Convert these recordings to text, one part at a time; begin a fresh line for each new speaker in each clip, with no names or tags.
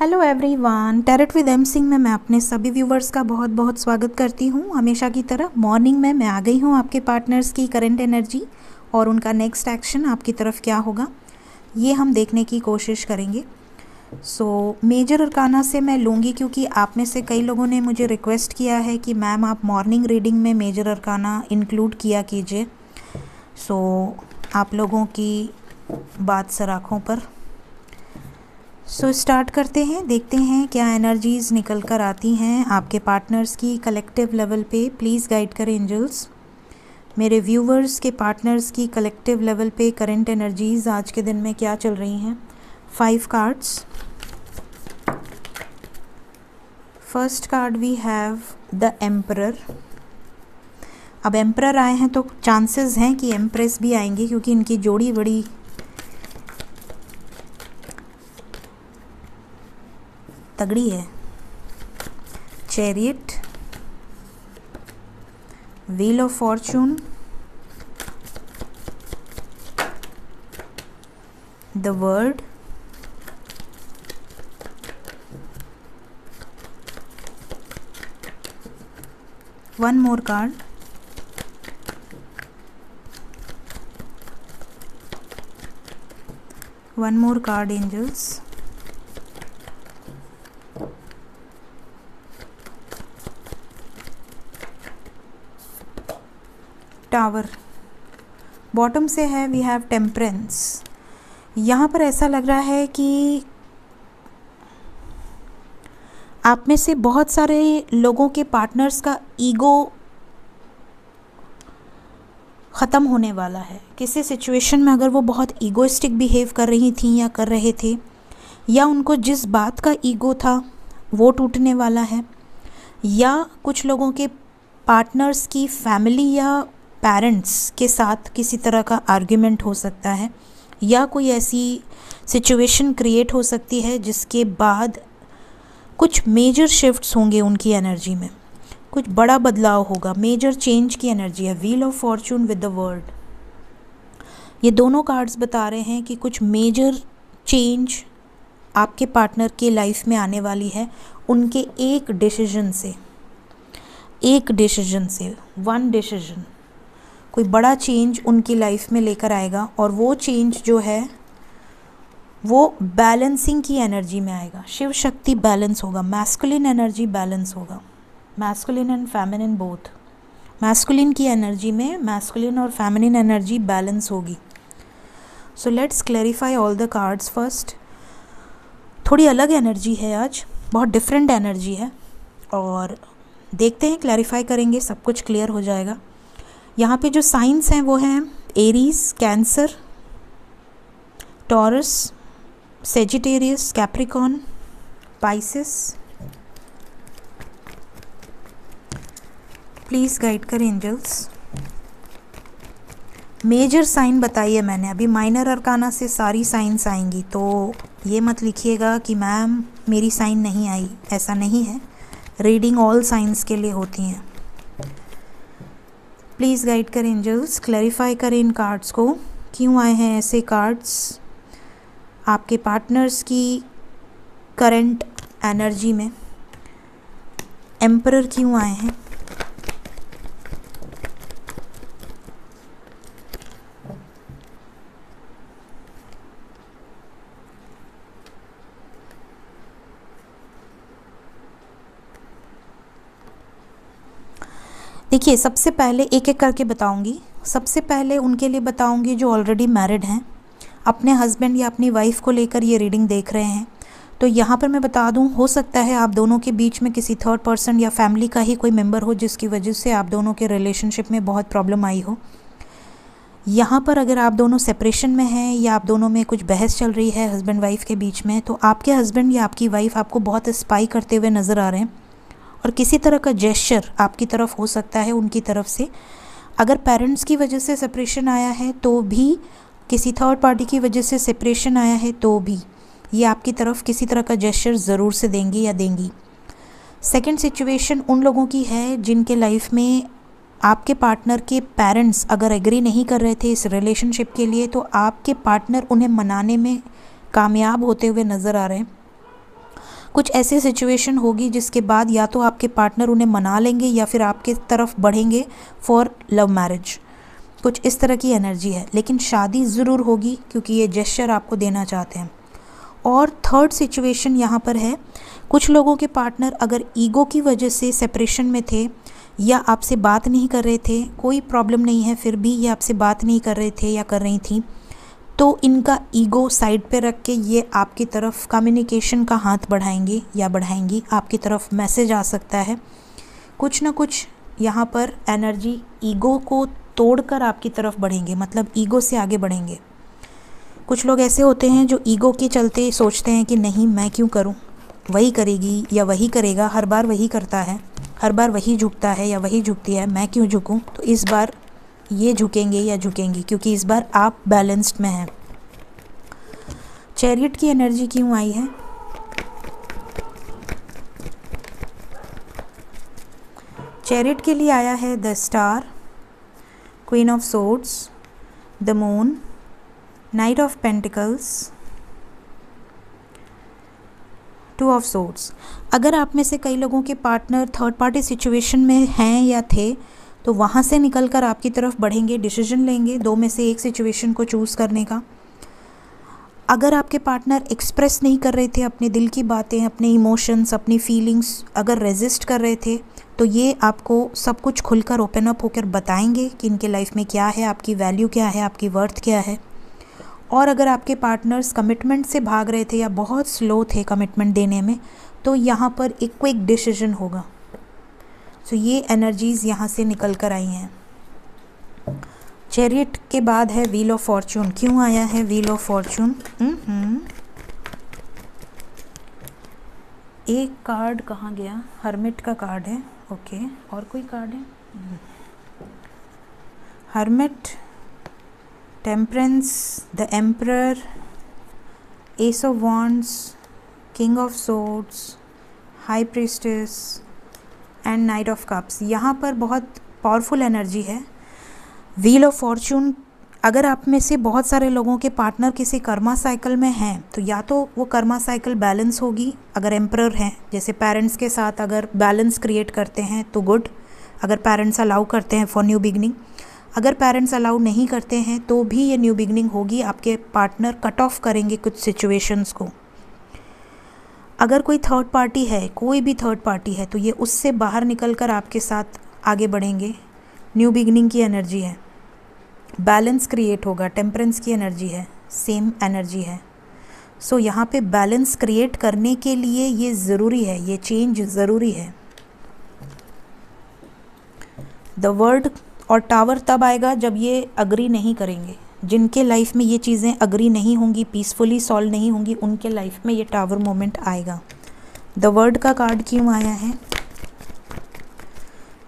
Hello everyone tarot with M Singh में मैं अपने सभी व्यूवर्स का बहुत बहुत स्वागत करती हूँ। हमेशा की तरह मॉर्निंग में मैं आ गई हूँ आपके पार्टनर्स की करंट एनर्जी और उनका नेक्स्ट एक्शन आपकी तरफ़ क्या होगा ये हम देखने की कोशिश करेंगे। सो मेजर अरकाना से मैं लूँगी क्योंकि आप में से कई लोगों ने मुझे रिक्वेस्ट किया है कि मैम आप मॉर्निंग रीडिंग में मेजर अरकाना इंक्लूड किया कीजिए। सो so, आप लोगों की बात सराखों पर सो so, स्टार्ट करते हैं देखते हैं क्या एनर्जीज़ निकल कर आती हैं आपके पार्टनर्स की कलेक्टिव लेवल पे। प्लीज़ गाइड करें एंजल्स मेरे व्यूवर्स के पार्टनर्स की कलेक्टिव लेवल पे करंट एनर्जीज़ आज के दिन में क्या चल रही हैं? Five cards first card we have the emperor अब एम्प्रर आए हैं तो चांसेस हैं कि एम्प्रेस भी आएँगे क्योंकि इनकी जोड़ी बड़ी तगड़ी है। Chariot wheel of fortune the world one more card one more card angels tower bottom से है वी हैव टेम्परेंस यहाँ पर ऐसा लग रहा है कि आप में से बहुत सारे लोगों के पार्टनर्स का ईगो ख़त्म होने वाला है। किसी सिचुएशन में अगर वो बहुत ईगोइस्टिक बिहेव कर रही थी या कर रहे थे, या उनको जिस बात का ईगो था, वो टूटने वाला है, या कुछ लोगों के पार्टनर्स की फैमिली या पेरेंट्स के साथ किसी तरह का आर्ग्यूमेंट हो सकता है, या कोई ऐसी सिचुएशन क्रिएट हो सकती है जिसके बाद कुछ मेजर शिफ्ट्स होंगे उनकी एनर्जी में। कुछ बड़ा बदलाव होगा मेजर चेंज की एनर्जी है। Wheel of fortune with the world ये दोनों कार्ड्स बता रहे हैं कि कुछ मेजर चेंज आपके पार्टनर के लाइफ में आने वाली है, उनके एक डिसीज़न से। एक डिसीज़न से वन डिसीज़न कोई बड़ा चेंज उनकी लाइफ में लेकर आएगा और वो चेंज जो है, वो बैलेंसिंग की एनर्जी में आएगा। शिव शक्ति बैलेंस होगा मैस्कुलिन एनर्जी बैलेंस होगा। Masculine and feminine both masculine की एनर्जी में मैस्कुलिन और फेमिनिन एनर्जी बैलेंस होगी। So let's clarify all the cards first थोड़ी अलग एनर्जी है आज, बहुत डिफरेंट एनर्जी है और देखते हैं क्लैरिफाई करेंगे, सब कुछ क्लियर हो जाएगा। यहाँ पे जो साइंस हैं वो हैं, Aries, Cancer, Taurus, Sagittarius Capricorn Pisces. Please guide कर एंजल्स। मेजर साइन बताइए मैंने, अभी माइनर अरकाना से सारी साइंस आएँगी तो ये मत लिखिएगा कि मैम मेरी साइन नहीं आई, ऐसा नहीं है। रीडिंग ऑल साइंस के लिए होती हैं। प्लीज़ गाइड करें एंजल्स क्लैरिफाई करें इन कार्ड्स को। क्यों आए हैं ऐसे कार्ड्स आपके पार्टनर्स की करंट एनर्जी में। एम्पर क्यों आए हैं? देखिए, सबसे पहले एक एक करके बताऊँगी। सबसे पहले उनके लिए बताऊँगी जो ऑलरेडी मैरिड हैं। अपने हस्बैंड या अपनी वाइफ को लेकर ये रीडिंग देख रहे हैं। तो यहाँ पर मैं बता दूँ, हो सकता है आप दोनों के बीच में किसी थर्ड पर्सन या फैमिली का ही कोई मेंबर हो, जिसकी वजह से आप दोनों के रिलेशनशिप में बहुत प्रॉब्लम आई हो। यहाँ पर अगर आप दोनों सेपरेशन में हैं या आप दोनों में कुछ बहस चल रही है हस्बैंड वाइफ के बीच में तो आपके हस्बैंड या आपकी वाइफ आपको बहुत स्पाई करते हुए नज़र आ रहे हैं। और किसी तरह का जेस्चर आपकी तरफ़ हो सकता है उनकी तरफ़ से। अगर पेरेंट्स की वजह से सेपरेशन आया है तो भी किसी थर्ड पार्टी की वजह से सेपरेशन आया है तो भी। ये आपकी तरफ़ किसी तरह का जेस्चर ज़रूर से देंगे या देंगी। सेकेंड सिचुएशन उन लोगों की है, जिनके लाइफ में आपके पार्टनर के पेरेंट्स अगर एग्री नहीं कर रहे थे इस रिलेशनशिप के लिए तो आपके पार्टनर उन्हें मनाने में कामयाब होते हुए नज़र आ रहे हैं। कुछ ऐसी सिचुएशन होगी जिसके बाद या तो आपके पार्टनर उन्हें मना लेंगे या फिर आपके तरफ़ बढ़ेंगे फॉर लव मैरिज कुछ इस तरह की एनर्जी है, लेकिन शादी ज़रूर होगी क्योंकि ये जेस्चर आपको देना चाहते हैं। और थर्ड सिचुएशन यहाँ पर है, कुछ लोगों के पार्टनर अगर ईगो की वजह से सेपरेशन में थे या आपसे बात नहीं कर रहे थे, कोई प्रॉब्लम नहीं है, फिर भी ये आपसे बात नहीं कर रहे थे या कर रही थी तो इनका ईगो साइड पे रख के ये आपकी तरफ़ कम्युनिकेशन का हाथ बढ़ाएँगे या बढ़ाएँगी, आपकी तरफ़ मैसेज आ सकता है। कुछ ना कुछ यहाँ पर एनर्जी ईगो को तोड़कर आपकी तरफ़ बढ़ेंगे मतलब ईगो से आगे बढ़ेंगे। कुछ लोग ऐसे होते हैं जो ईगो के चलते सोचते हैं कि नहीं, मैं क्यों करूँ? वही करेगी या वही करेगा, हर बार वही करता है, हर बार वही झुकता है या वही झुकती है, मैं क्यों झुकूं? तो इस बार ये झुकेंगे, या झुकेंगी, क्योंकि इस बार आप बैलेंस्ड में हैं। चैरियट की एनर्जी क्यों आई है? चैरिट के लिए आया है the star queen of swords the moon knight of pentacles two of swords अगर आप में से कई लोगों के पार्टनर थर्ड पार्टी सिचुएशन में हैं या थे तो वहाँ से निकल कर आपकी तरफ़ बढ़ेंगे डिसीज़न लेंगे दो में से एक सिचुएशन को चूज़ करने का। अगर आपके पार्टनर एक्सप्रेस नहीं कर रहे थे अपने दिल की बातें, अपने इमोशंस अपनी फीलिंग्स अगर रेजिस्ट कर रहे थे तो ये आपको सब कुछ खुलकर ओपन अप होकर बताएँगे कि इनके लाइफ में क्या है, आपकी वैल्यू क्या है, आपकी वर्थ क्या है। और अगर आपके पार्टनर्स कमिटमेंट से भाग रहे थे या बहुत स्लो थे कमिटमेंट देने में तो यहाँ पर एक क्विक डिसीज़न होगा। सो ये एनर्जीज़ यहाँ से निकल कर आई हैं। चैरियट के बाद है व्हील ऑफ़ फॉर्चून क्यों आया है व्हील ऑफ़ फॉर्चून एक कार्ड कहाँ गया? हर्मिट का कार्ड है। ओके और कोई कार्ड है? Hermit temperance the emperor ace of wands king of swords high priestess and knight of cups यहाँ पर बहुत पावरफुल एनर्जी है। व्हील ऑफ़ फॉर्चून अगर आप में से बहुत सारे लोगों के पार्टनर किसी कर्मा साइकिल में हैं तो या तो वो कर्मा साइकिल बैलेंस होगी, अगर एम्प्रर हैं, जैसे पेरेंट्स के साथ अगर बैलेंस क्रिएट करते हैं तो गुड अगर पेरेंट्स अलाउ करते हैं फॉर न्यू बिगनिंग अगर पेरेंट्स अलाउ नहीं करते हैं तो भी ये न्यू बिगनिंग होगी, आपके पार्टनर कट ऑफ़ करेंगे कुछ सिचुएशंस को। अगर कोई थर्ड पार्टी है कोई भी थर्ड पार्टी है तो ये उससे बाहर निकल कर आपके साथ आगे बढ़ेंगे। न्यू बिगनिंग की एनर्जी है। बैलेंस क्रिएट होगा टेम्परेंस की एनर्जी है सेम एनर्जी है। सो so, यहाँ पे बैलेंस क्रिएट करने के लिए ये ज़रूरी है ये चेंज ज़रूरी है। द वर्ड और टावर तब आएगा जब ये अग्री नहीं करेंगे। जिनके लाइफ में ये चीज़ें अग्री नहीं होंगी पीसफुली सॉल्व नहीं होंगी, उनके लाइफ में ये टावर मोमेंट आएगा। द वर्ड का कार्ड क्यों आया है?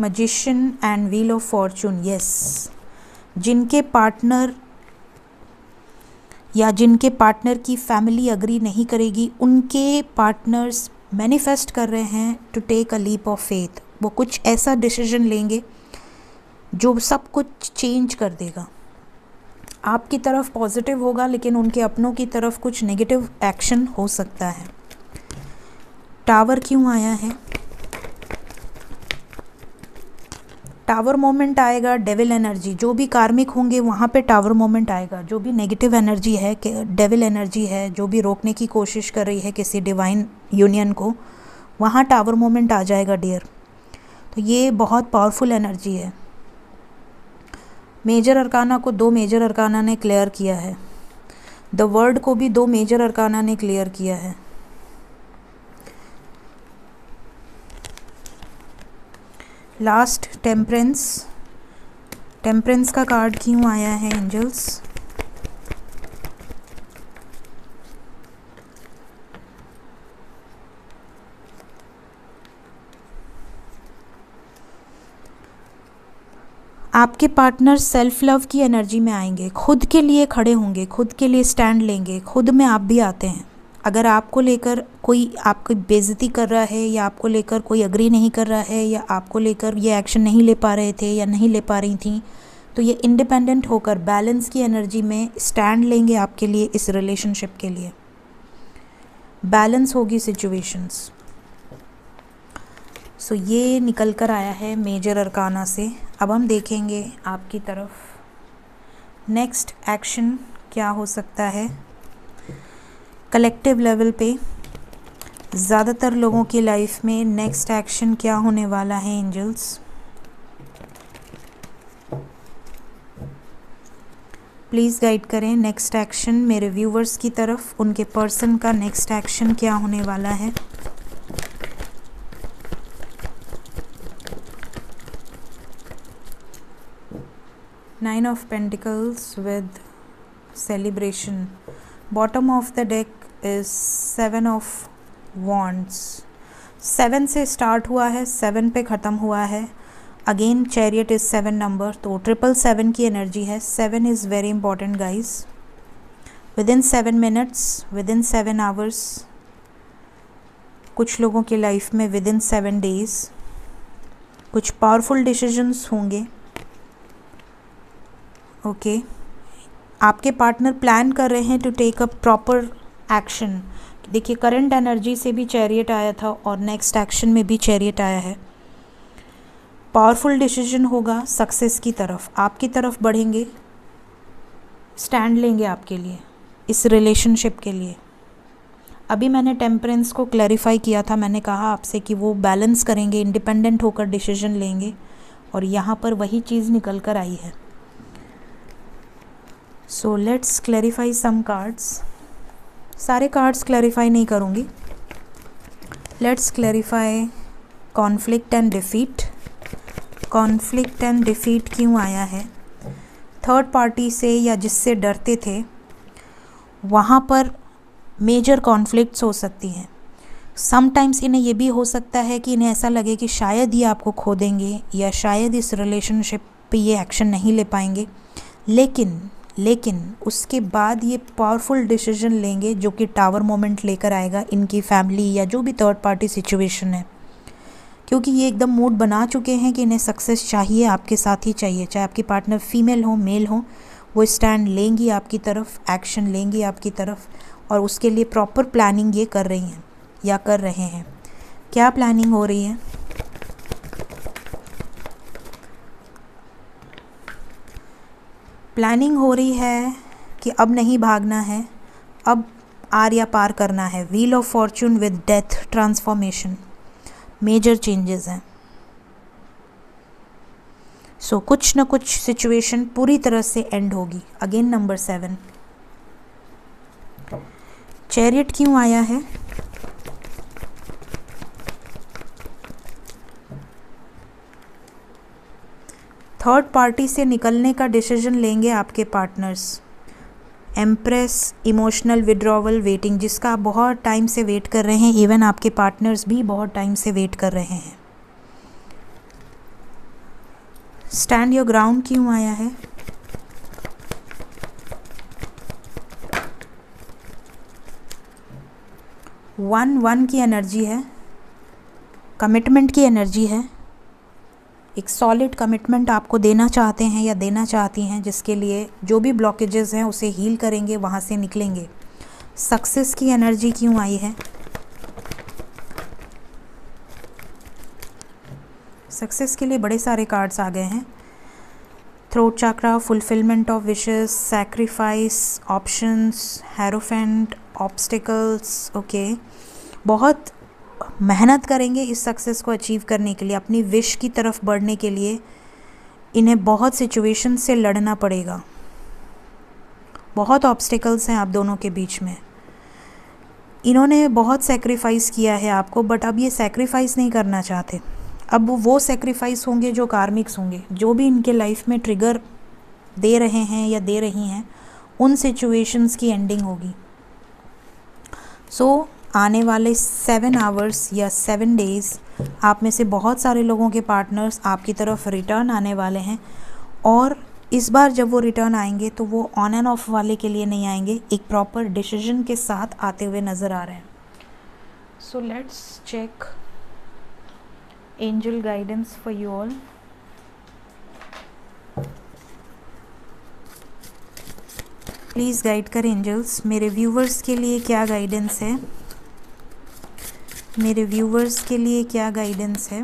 Magician and wheel of fortune yes जिनके पार्टनर या जिनके पार्टनर की फैमिली अग्री नहीं करेगी, उनके पार्टनर्स मैनिफेस्ट कर रहे हैं to take a leap of faith वो कुछ ऐसा डिसीज़न लेंगे जो सब कुछ चेंज कर देगा। आपकी तरफ़ पॉजिटिव होगा, लेकिन उनके अपनों की तरफ़ कुछ नेगेटिव एक्शन हो सकता है। टावर क्यों आया है? टावर मोमेंट आएगा डेविल एनर्जी जो भी कार्मिक होंगे, वहाँ पे टावर मोमेंट आएगा। जो भी नेगेटिव एनर्जी है डेविल एनर्जी है, जो भी रोकने की कोशिश कर रही है किसी डिवाइन यूनियन को, वहाँ टावर मोमेंट आ जाएगा डियर तो ये बहुत पावरफुल एनर्जी है। मेजर अरकाना को दो मेजर अरकाना ने क्लियर किया है। द वर्ल्ड को भी दो मेजर अरकाना ने क्लियर किया है। Last temperance. टेम्परेंस का कार्ड क्यों आया है, एंजल्स? आपके पार्टनर सेल्फ लव की एनर्जी में आएँगे खुद के लिए खड़े होंगे खुद के लिए स्टैंड लेंगे खुद में आप भी आते हैं। अगर आपको लेकर कोई आपकी बेइज्जती कर रहा है या आपको लेकर कोई अग्री नहीं कर रहा है या आपको लेकर ये एक्शन नहीं ले पा रहे थे या नहीं ले पा रही थी तो ये इंडिपेंडेंट होकर बैलेंस की एनर्जी में स्टैंड लेंगे आपके लिए इस रिलेशनशिप के लिए। बैलेंस होगी सिचुएशंस सो so, ये निकल कर आया है मेजर अरकाना से। अब हम देखेंगे आपकी तरफ़। नेक्स्ट एक्शन क्या हो सकता है? कलेक्टिव लेवल पे ज़्यादातर लोगों की लाइफ में नेक्स्ट एक्शन क्या होने वाला है एंजल्स प्लीज़ गाइड करें नेक्स्ट एक्शन मेरे व्यूवर्स की तरफ़, उनके पर्सन का नेक्स्ट एक्शन क्या होने वाला है? Nine of pentacles with celebration bottom of the deck is seven of wands seven से स्टार्ट हुआ है सेवन पे ख़त्म हुआ है. Again chariot is seven number तो ट्रिपल सेवन की एनर्जी है. Seven is very important guys within seven minutes within seven hours कुछ लोगों की लाइफ में विद इन सेवन डेज़ कुछ पावरफुल डिसीजंस होंगे. Okay okay. आपके पार्टनर प्लान कर रहे हैं to take a proper action देखिए करंट एनर्जी से भी चैरियट आया था और नेक्स्ट एक्शन में भी चैरियट आया है. पावरफुल डिसीज़न होगा सक्सेस की तरफ़. आपकी तरफ़ बढ़ेंगे. स्टैंड लेंगे आपके लिए. इस रिलेशनशिप के लिए. अभी मैंने टेम्परेंस को क्लैरिफाई किया था. मैंने कहा आपसे कि वो बैलेंस करेंगे इंडिपेंडेंट होकर डिसीज़न लेंगे और यहाँ पर वही चीज़ निकल कर आई है. So let's clarify some cards सारे कार्ड्स क्लैरिफाई नहीं करूँगी. Let's clarify conflict and defeat conflict and defeat क्यों आया है? थर्ड पार्टी से या जिससे डरते थे, वहाँ पर मेजर कॉन्फ्लिक्ट्स हो सकती हैं. समटाइम्स इन्हें ये भी हो सकता है कि इन्हें ऐसा लगे कि शायद ये आपको खो देंगे या शायद इस रिलेशनशिप पे ये एक्शन नहीं ले पाएँगे. लेकिन लेकिन उसके बाद ये पावरफुल डिसीज़न लेंगे जो कि टावर मोमेंट लेकर आएगा इनकी फैमिली या जो भी थर्ड पार्टी सिचुएशन है। क्योंकि ये एकदम मूड बना चुके हैं कि इन्हें सक्सेस चाहिए, आपके साथ ही चाहिए, चाहे आपकी पार्टनर फीमेल हो मेल हो, वो स्टैंड लेंगी आपकी तरफ़ एक्शन लेंगी आपकी तरफ़ और उसके लिए प्रॉपर प्लानिंग ये कर रही हैं या कर रहे हैं। क्या प्लानिंग हो रही है? प्लानिंग हो रही है कि अब नहीं भागना है अब आर या पार करना है। Wheel of fortune with death transformation major changes हैं। सो so, कुछ ना कुछ सिचुएशन पूरी तरह से एंड होगी। अगेन नंबर सेवन चैरियट क्यों आया है? थर्ड पार्टी से निकलने का डिसीज़न लेंगे आपके partners empress emotional withdrawal waiting जिसका आप बहुत टाइम से वेट कर रहे हैं इवन आपके पार्टनर्स भी बहुत टाइम से वेट कर रहे हैं. स्टैंड योर ग्राउंड क्यों आया है? वन वन की एनर्जी है. कमिटमेंट की एनर्जी है. एक सॉलिड कमिटमेंट आपको देना चाहते हैं या देना चाहती हैं, जिसके लिए जो भी ब्लॉकेजेस हैं, उसे हील करेंगे, वहाँ से निकलेंगे। सक्सेस की एनर्जी क्यों आई है? सक्सेस के लिए बड़े सारे कार्ड्स आ गए हैं। Throat chakra fulfilment of wishes sacrifice options hierophant obstacles okay बहुत मेहनत करेंगे इस सक्सेस को अचीव करने के लिए अपनी विश की तरफ़ बढ़ने के लिए इन्हें बहुत सिचुएशन से लड़ना पड़ेगा। बहुत ऑब्स्टिकल्स हैं आप दोनों के बीच में। इन्होंने बहुत सेक्रीफाइस किया है आपको बट अब ये सेक्रीफाइस नहीं करना चाहते। अब वो सेक्रीफाइस होंगे जो कार्मिक्स होंगे जो भी इनके लाइफ में ट्रिगर दे रहे हैं या दे रही हैं उन सिचुएशंस की एंडिंग होगी। सो so, आने वाले सेवन आवर्स या सेवन डेज़ आप में से बहुत सारे लोगों के पार्टनर्स आपकी तरफ़ रिटर्न आने वाले हैं। और इस बार जब वो रिटर्न आएँगे तो वो ऑन एंड ऑफ़ वाले के लिए नहीं आएँगे एक प्रॉपर डिसीज़न के साथ आते हुए नज़र आ रहे हैं। So let's check angel guidance for you all please guide कर एंजल्स मेरे व्यूवर्स के लिए क्या गाइडेंस है? मेरे व्यूवर्स के लिए क्या गाइडेंस है?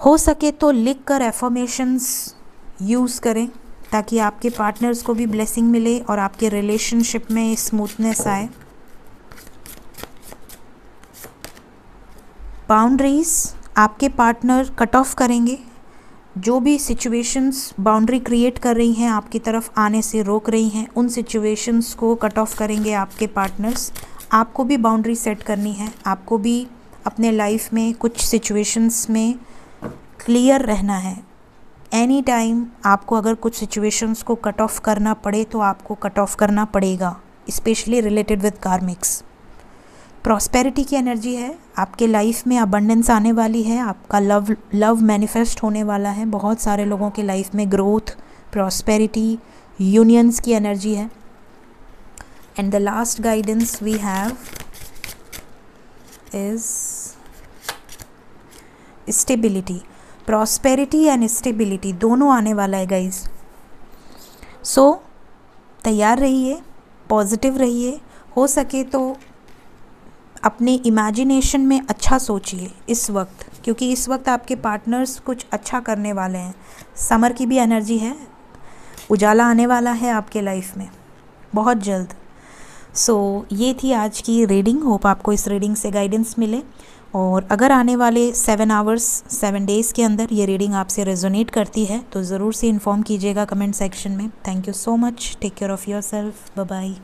हो सके तो लिख कर एफर्मेशंस यूज़ करें, ताकि आपके पार्टनर्स को भी ब्लेसिंग मिले और आपके रिलेशनशिप में स्मूथनेस आए। बाउंड्रीज आपके पार्टनर कट ऑफ़ करेंगे। जो भी सिचुएशंस बाउंड्री क्रिएट कर रही हैं, आपकी तरफ़ आने से रोक रही हैं, उन सिचुएशंस को कट ऑफ़ करेंगे आपके पार्टनर्स आपको भी बाउंड्री सेट करनी है। आपको भी अपने लाइफ में कुछ सिचुएशंस में क्लियर रहना है। एनी टाइम आपको अगर कुछ सिचुएशंस को कट ऑफ़ करना पड़े तो आपको कट ऑफ़ करना पड़ेगा specially related with karmics prosperity की एनर्जी है, आपके लाइफ में अबंडेंस आने वाली है, आपका लव लव मैनिफेस्ट होने वाला है। बहुत सारे लोगों के लाइफ में ग्रोथ प्रॉस्पेरिटी यूनियंस की एनर्जी है। And the last guidance we have is stability prosperity and stability दोनों आने वाला है गाइज़ सो so, तैयार रहिए पॉजिटिव रहिए हो सके तो अपने इमेजिनेशन में अच्छा सोचिए इस वक्त क्योंकि इस वक्त आपके पार्टनर्स कुछ अच्छा करने वाले हैं। समर की भी एनर्जी है उजाला आने वाला है आपके लाइफ में। बहुत जल्द। सो so, ये थी आज की रीडिंग होप आपको इस रीडिंग से गाइडेंस मिले. और अगर आने वाले सेवन आवर्स सेवन डेज़ के अंदर ये रीडिंग आपसे रेजोनेट करती है तो ज़रूर से इन्फॉर्म कीजिएगा कमेंट सेक्शन में. Thank you so much take care of yourself bye